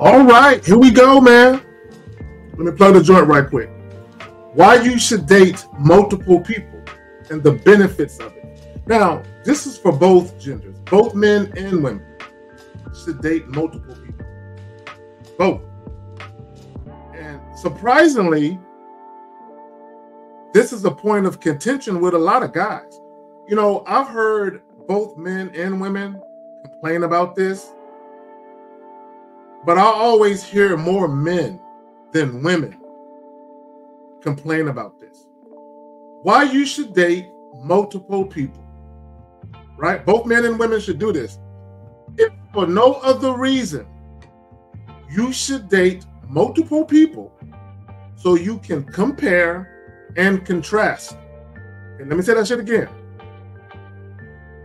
All right, here we go, man. Let me plug the joint right quick. Why you should date multiple people and the benefits of it. Now, this is for both genders, both men and women should date multiple people. Both. And surprisingly, this is a point of contention with a lot of guys. You know, I've heard both men and women complain about this, but I always hear more men than women complain about this. Why you should date multiple people, right? Both men and women should do this. If for no other reason, you should date multiple people so you can compare and contrast. And let me say that shit again.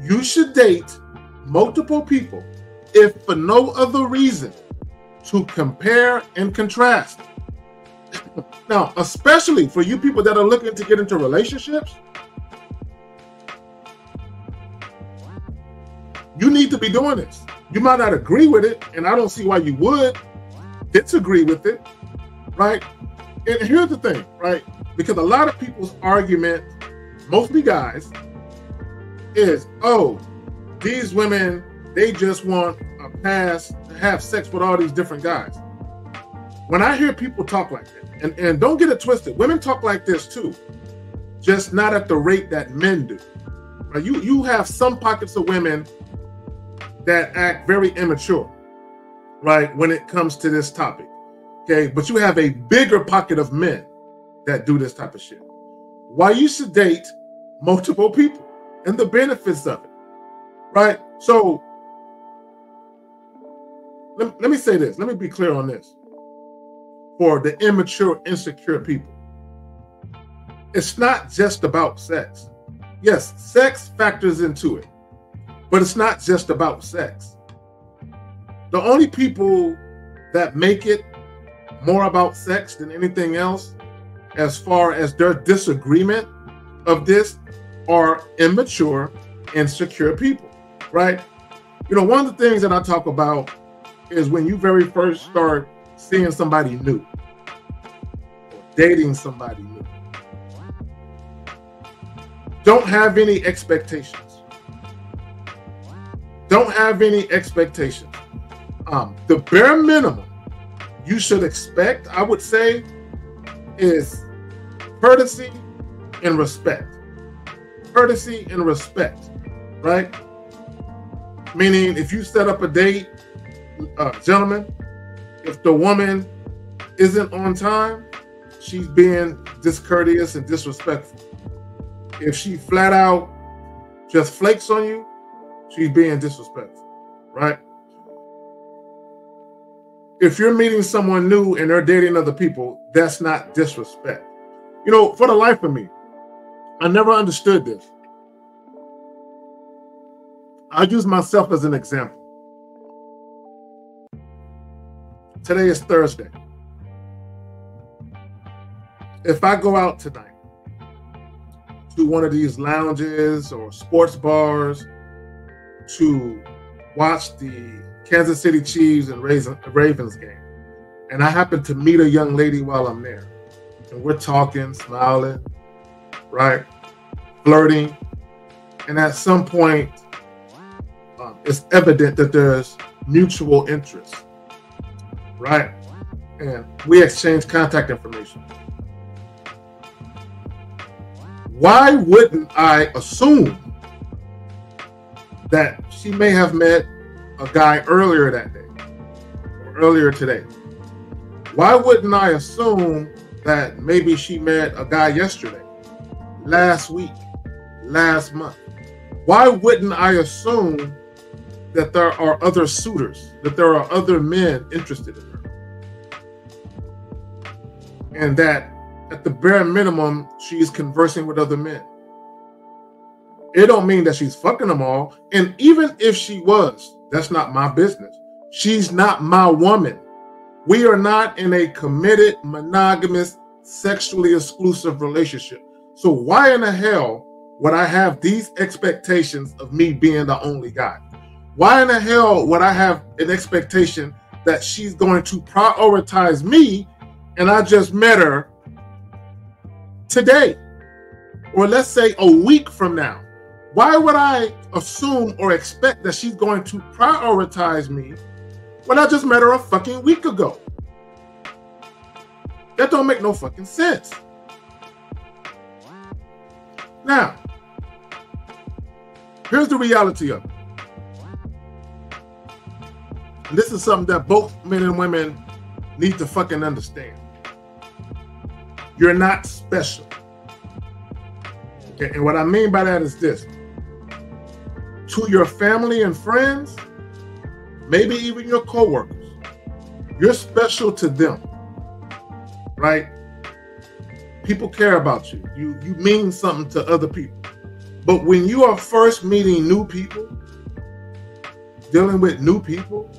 You should date multiple people if for no other reason to compare and contrast. now, especially for you people that are looking to get into relationships, you need to be doing this. You might not agree with it, and I don't see why you would disagree with it, right? And here's the thing, right? Because a lot of people's argument, mostly guys, is oh, these women, they just want to have sex with all these different guys. When I hear people talk like that, and, and don't get it twisted, women talk like this too, just not at the rate that men do. Right? You you have some pockets of women that act very immature, right, when it comes to this topic. Okay, but you have a bigger pocket of men that do this type of shit. Why you should date multiple people and the benefits of it, right? So let, let me say this. Let me be clear on this. For the immature, insecure people, it's not just about sex. Yes, sex factors into it. But it's not just about sex. The only people that make it more about sex than anything else, as far as their disagreement of this, are immature, insecure people, right? You know, one of the things that I talk about is when you very first start seeing somebody new, dating somebody new. Don't have any expectations don't have any expectations. Um, the bare minimum you should expect, I would say, is courtesy and respect. Courtesy and respect, right? Meaning, if you set up a date, uh, gentlemen, if the woman isn't on time, she's being discourteous and disrespectful. If she flat out just flakes on you, she's being disrespectful, right? If you're meeting someone new and they're dating other people, that's not disrespect. You know, for the life of me, I never understood this. I use myself as an example. Today is Thursday. If I go out tonight to one of these lounges or sports bars to watch the Kansas City Chiefs and Ravens game. And I happen to meet a young lady while I'm there. And we're talking, smiling, right? Flirting. And at some point, um, it's evident that there's mutual interest, right? And we exchange contact information. Why wouldn't I assume that she may have met a guy earlier that day or earlier today. Why wouldn't I assume that maybe she met a guy yesterday, last week, last month? Why wouldn't I assume that there are other suitors, that there are other men interested in? And that at the bare minimum, she's conversing with other men it don't mean that she's fucking them all. And even if she was, that's not my business. She's not my woman. We are not in a committed, monogamous, sexually exclusive relationship. So why in the hell would I have these expectations of me being the only guy? Why in the hell would I have an expectation that she's going to prioritize me and I just met her today, or let's say a week from now, why would I assume or expect that she's going to prioritize me when I just met her a fucking week ago? That don't make no fucking sense. Now, here's the reality of it. And this is something that both men and women need to fucking understand. You're not special. And what I mean by that is this to your family and friends, maybe even your coworkers, you're special to them, right? People care about you. You you mean something to other people. But when you are first meeting new people, dealing with new people,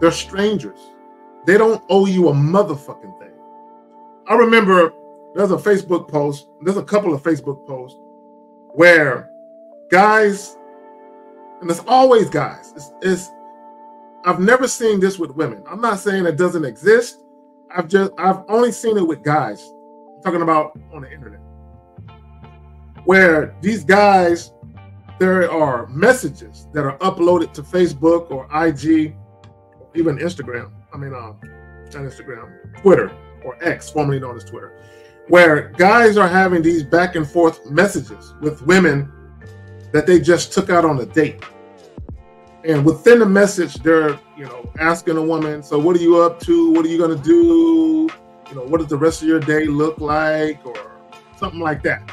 they're strangers. They don't owe you a motherfucking thing. I remember there's a Facebook post, there's a couple of Facebook posts where guys, and it's always guys, it's, it's I've never seen this with women. I'm not saying it doesn't exist. I've just I've only seen it with guys. I'm talking about on the internet. Where these guys, there are messages that are uploaded to Facebook or IG, or even Instagram. I mean, uh, not Instagram, Twitter or X, formerly known as Twitter, where guys are having these back and forth messages with women that they just took out on a date. And within the message, they're, you know, asking a woman, so what are you up to? What are you going to do? You know, what does the rest of your day look like? Or something like that.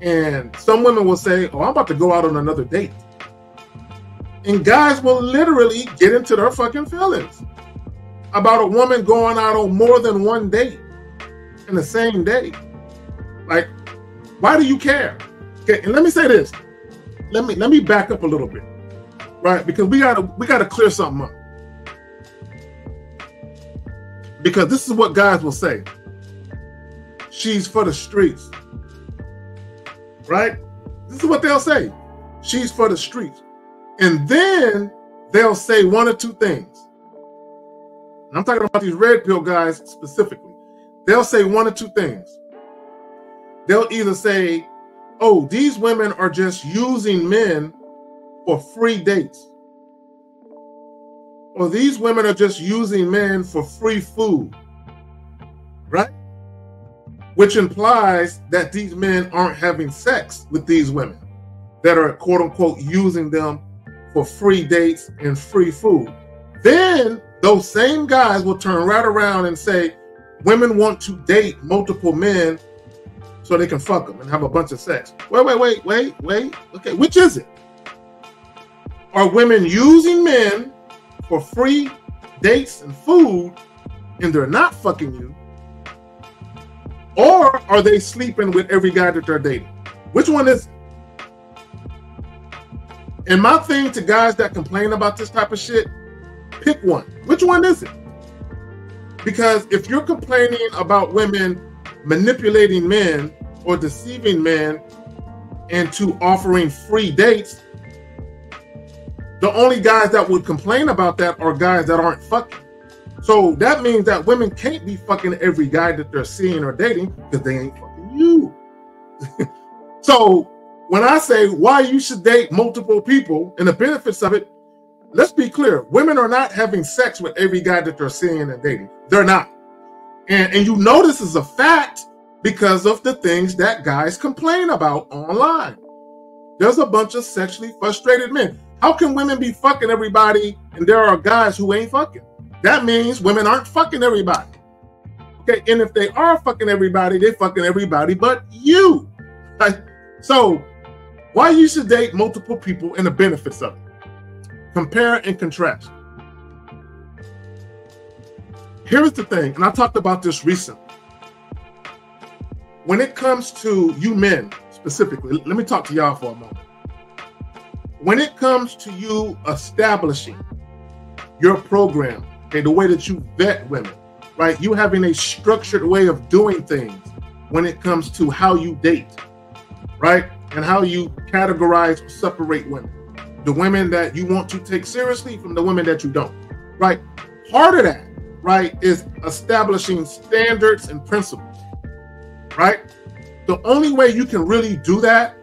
And some women will say, oh, I'm about to go out on another date. And guys will literally get into their fucking feelings about a woman going out on more than one date in the same day. Like, why do you care? Okay, and let me say this. Let me let me back up a little bit, right? Because we gotta we gotta clear something up. Because this is what guys will say. She's for the streets. Right? This is what they'll say. She's for the streets. And then they'll say one or two things. I'm talking about these red pill guys specifically. They'll say one or two things. They'll either say, oh, these women are just using men for free dates. Or these women are just using men for free food. Right? Which implies that these men aren't having sex with these women that are quote unquote using them for free dates and free food. Then those same guys will turn right around and say women want to date multiple men so they can fuck them and have a bunch of sex. Wait, wait, wait, wait, wait. Okay, which is it? Are women using men for free dates and food and they're not fucking you? Or are they sleeping with every guy that they're dating? Which one is it? And my thing to guys that complain about this type of shit Pick one. Which one is it? Because if you're complaining about women manipulating men or deceiving men into offering free dates, the only guys that would complain about that are guys that aren't fucking. So that means that women can't be fucking every guy that they're seeing or dating because they ain't fucking you. so when I say why you should date multiple people and the benefits of it, let's be clear. Women are not having sex with every guy that they're seeing and dating. They're not. And and you know this is a fact because of the things that guys complain about online. There's a bunch of sexually frustrated men. How can women be fucking everybody and there are guys who ain't fucking? That means women aren't fucking everybody. Okay and if they are fucking everybody they're fucking everybody but you. So why you should date multiple people and the benefits of it compare and contrast. Here's the thing, and I talked about this recently. When it comes to you men specifically, let me talk to y'all for a moment. When it comes to you establishing your program, okay, the way that you vet women, right? You having a structured way of doing things when it comes to how you date, right? And how you categorize or separate women the women that you want to take seriously from the women that you don't, right? part of that, right, is establishing standards and principles, right? The only way you can really do that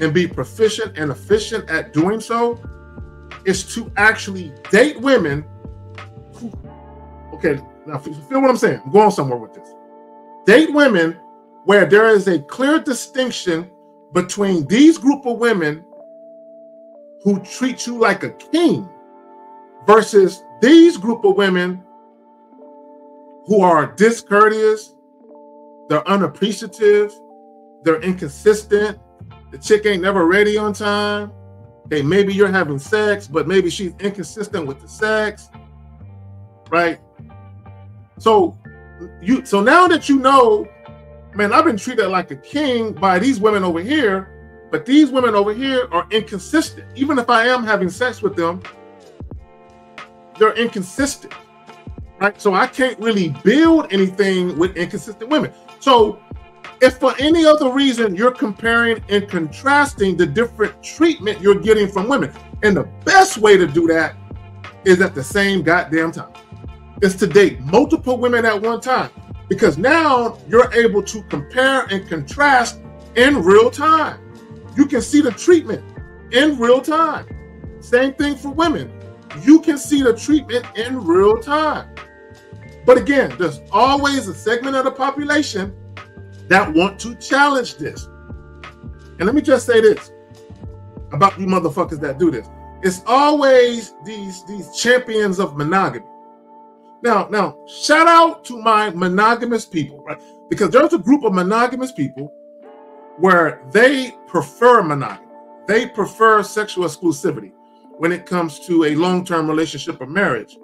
and be proficient and efficient at doing so is to actually date women. Who, okay, now feel what I'm saying. I'm going somewhere with this. Date women where there is a clear distinction between these group of women who treat you like a king versus these group of women who are discourteous, they're unappreciative, they're inconsistent, the chick ain't never ready on time. Hey, maybe you're having sex, but maybe she's inconsistent with the sex, right? So you so now that you know, man, I've been treated like a king by these women over here, but these women over here are inconsistent. Even if I am having sex with them, they're inconsistent. Right? So I can't really build anything with inconsistent women. So if for any other reason you're comparing and contrasting the different treatment you're getting from women, and the best way to do that is at the same goddamn time, is to date multiple women at one time. Because now you're able to compare and contrast in real time. You can see the treatment in real time. Same thing for women. You can see the treatment in real time. But again, there's always a segment of the population that want to challenge this. And let me just say this about you motherfuckers that do this. It's always these these champions of monogamy. Now, now, shout out to my monogamous people, right? Because there's a group of monogamous people where they prefer monogamy. They prefer sexual exclusivity when it comes to a long-term relationship or marriage.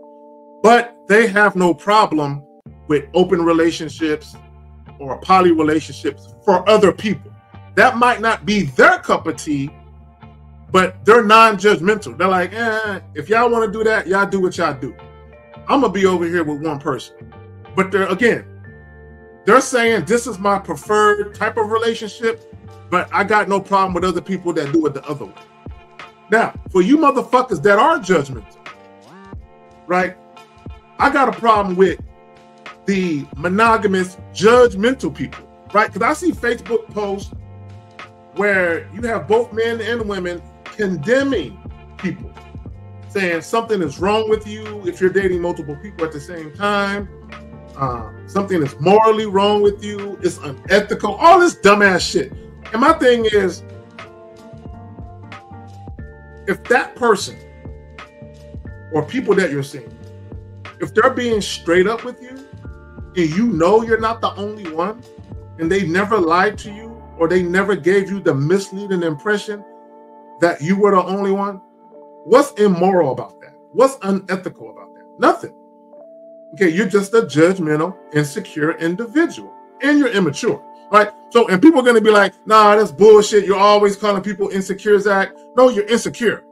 But they have no problem with open relationships, or poly relationships for other people. That might not be their cup of tea, but they're non-judgmental. They're like, eh, if y'all want to do that, y'all do what y'all do. I'm gonna be over here with one person. But they're again, they're saying this is my preferred type of relationship, but I got no problem with other people that do it the other way. Now, for you motherfuckers that are judgmental, right? I got a problem with the monogamous, judgmental people, right? Because I see Facebook posts where you have both men and women condemning people, saying something is wrong with you if you're dating multiple people at the same time. Uh, something is morally wrong with you. It's unethical. All this dumbass shit. And my thing is, if that person or people that you're seeing, if they're being straight up with you, and you know you're not the only one, and they never lied to you or they never gave you the misleading impression that you were the only one, what's immoral about that? What's unethical about that? Nothing. Okay, you're just a judgmental, insecure individual, and you're immature, right? So, and people are going to be like, "Nah, that's bullshit. You're always calling people insecure, Zach." No, you're insecure,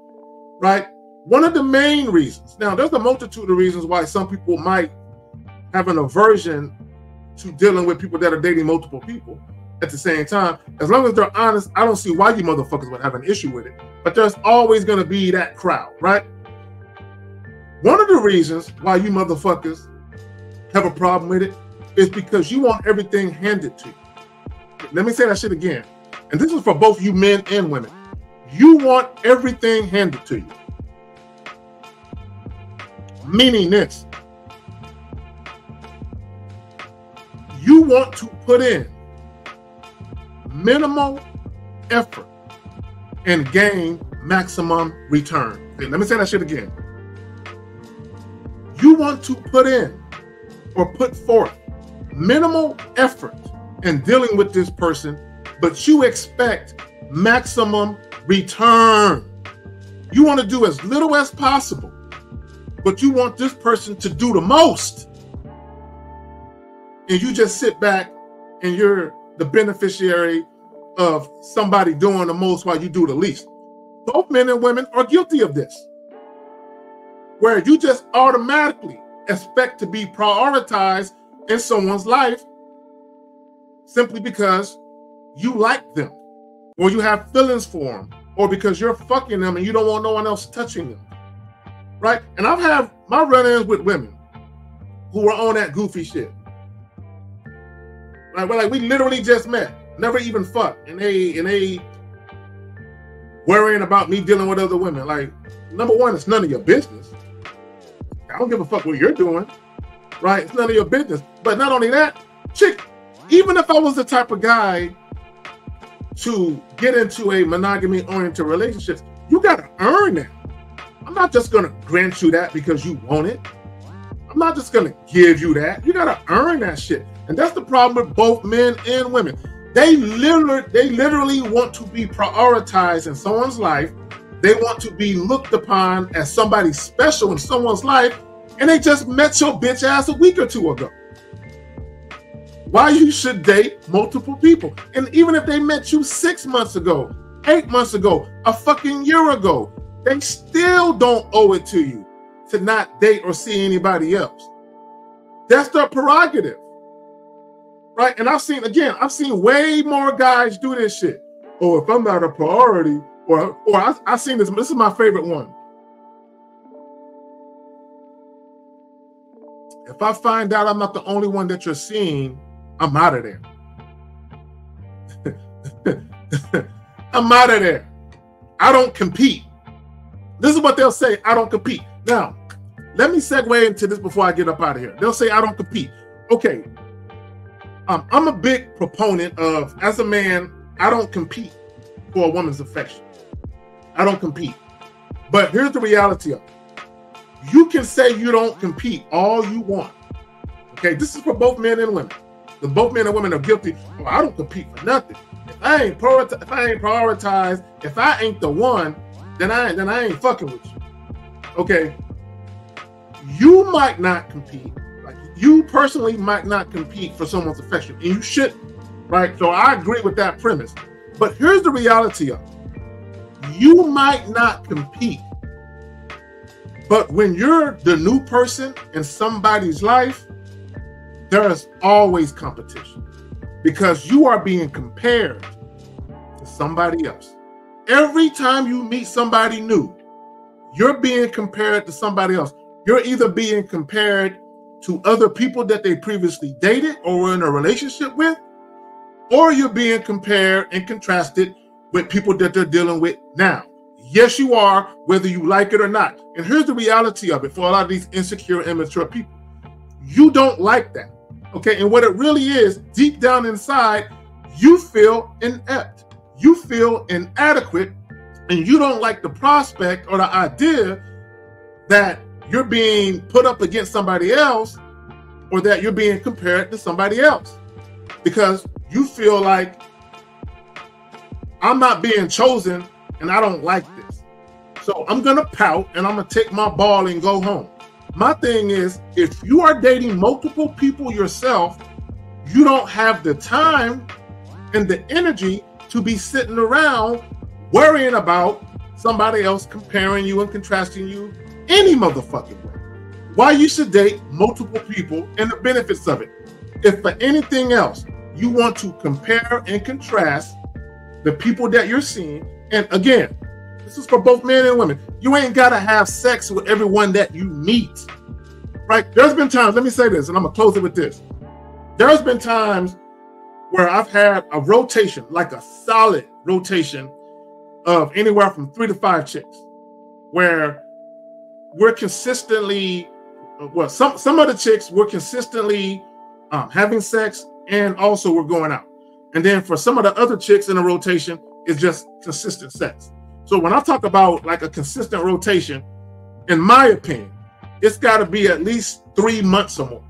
right? One of the main reasons. Now, there's a multitude of reasons why some people might have an aversion to dealing with people that are dating multiple people at the same time. As long as they're honest, I don't see why you motherfuckers would have an issue with it. But there's always going to be that crowd, right? One of the reasons why you motherfuckers have a problem with it is because you want everything handed to you. Let me say that shit again. And this is for both you men and women. You want everything handed to you. Meaning this you want to put in minimal effort and gain maximum return. Let me say that shit again. You want to put in or put forth minimal effort in dealing with this person, but you expect maximum return. You want to do as little as possible, but you want this person to do the most and you just sit back and you're the beneficiary of somebody doing the most while you do the least. Both men and women are guilty of this, where you just automatically expect to be prioritized in someone's life simply because you like them or you have feelings for them or because you're fucking them and you don't want no one else touching them. Right? And I've had my run ins with women who were on that goofy shit. Like, we're like we literally just met, never even fucked, and they and they worrying about me dealing with other women. Like, number one, it's none of your business. I don't give a fuck what you're doing, right? It's none of your business. But not only that, chick, even if I was the type of guy to get into a monogamy oriented relationship, you gotta earn that. I'm not just gonna grant you that because you want it. I'm not just gonna give you that. You gotta earn that shit. And that's the problem with both men and women. They literally, they literally want to be prioritized in someone's life. They want to be looked upon as somebody special in someone's life, and they just met your bitch ass a week or two ago. Why you should date multiple people. And even if they met you six months ago, eight months ago, a fucking year ago, they still don't owe it to you to not date or see anybody else. That's their prerogative right? And I've seen again, I've seen way more guys do this shit. Or oh, if I'm not a priority, or or I, I've seen this. This is my favorite one. If I find out I'm not the only one that you're seeing, I'm out of there. I'm out of there. I don't compete. This is what they'll say. I don't compete. Now, let me segue into this before I get up out of here. They'll say I don't compete. Okay, um, I'm a big proponent of, as a man, I don't compete for a woman's affection. I don't compete. But here's the reality of it. You can say you don't compete all you want. Okay, this is for both men and women. Because both men and women are guilty. Oh, I don't compete for nothing. If I ain't prioritize, if I ain't prioritized, if I ain't the one, then I then I ain't fucking with you. Okay. You might not compete, Like you personally might not compete for someone's affection, and you shouldn't, right? So I agree with that premise. But here's the reality of it. You might not compete, but when you're the new person in somebody's life, there's always competition because you are being compared to somebody else. Every time you meet somebody new, you're being compared to somebody else. You're either being compared to other people that they previously dated or were in a relationship with, or you're being compared and contrasted with people that they're dealing with now. Yes, you are, whether you like it or not. And here's the reality of it for a lot of these insecure, immature people you don't like that. Okay. And what it really is, deep down inside, you feel inept, you feel inadequate, and you don't like the prospect or the idea that you're being put up against somebody else or that you're being compared to somebody else because you feel like I'm not being chosen and I don't like this. So I'm going to pout and I'm going to take my ball and go home. My thing is, if you are dating multiple people yourself, you don't have the time and the energy to be sitting around worrying about somebody else comparing you and contrasting you any motherfucking way. Why you should date multiple people and the benefits of it. If for anything else, you want to compare and contrast the people that you're seeing, and again, this is for both men and women. You ain't gotta have sex with everyone that you meet. Right? There's been times, let me say this, and I'm gonna close it with this. There's been times where I've had a rotation, like a solid rotation of anywhere from three to five chicks, where we're consistently well some some of the chicks we're consistently um, having sex and also we're going out and then for some of the other chicks in the rotation it's just consistent sex so when i talk about like a consistent rotation in my opinion it's got to be at least three months or more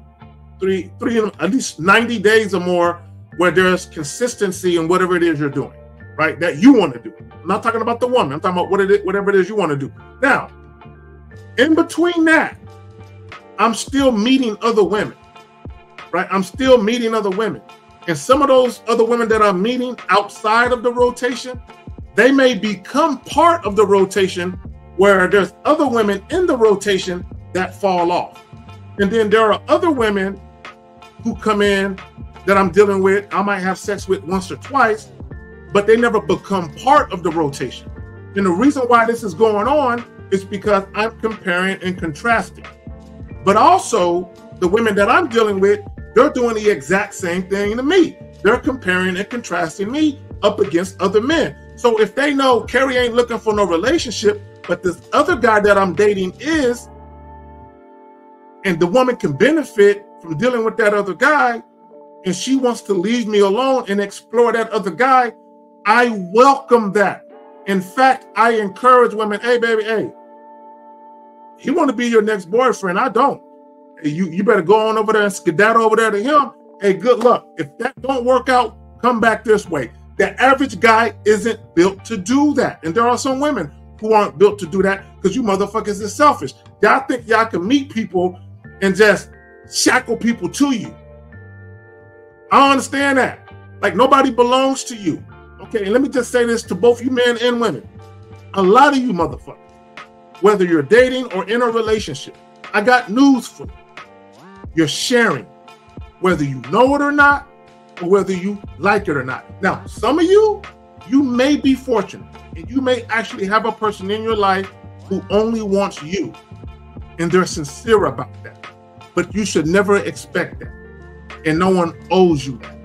three three at least 90 days or more where there's consistency in whatever it is you're doing right that you want to do i'm not talking about the woman i'm talking about what it is, whatever it is you want to do now in between that, I'm still meeting other women, right? I'm still meeting other women. And some of those other women that I'm meeting outside of the rotation, they may become part of the rotation where there's other women in the rotation that fall off. And then there are other women who come in that I'm dealing with, I might have sex with once or twice, but they never become part of the rotation. And the reason why this is going on is because I'm comparing and contrasting. But also, the women that I'm dealing with, they're doing the exact same thing to me. They're comparing and contrasting me up against other men. So if they know Carrie ain't looking for no relationship, but this other guy that I'm dating is, and the woman can benefit from dealing with that other guy, and she wants to leave me alone and explore that other guy, I welcome that. In fact, I encourage women, hey, baby, hey, he want to be your next boyfriend. I don't. You, you better go on over there and skedaddle over there to him. Hey, good luck. If that don't work out, come back this way. The average guy isn't built to do that. And there are some women who aren't built to do that because you motherfuckers are selfish. Y'all think y'all can meet people and just shackle people to you. I don't understand that. Like nobody belongs to you. Okay, and let me just say this to both you men and women. A lot of you motherfuckers, whether you're dating or in a relationship, I got news for you. You're sharing, whether you know it or not, whether you like it or not. Now, some of you, you may be fortunate and you may actually have a person in your life who only wants you and they're sincere about that. But you should never expect that. And no one owes you that.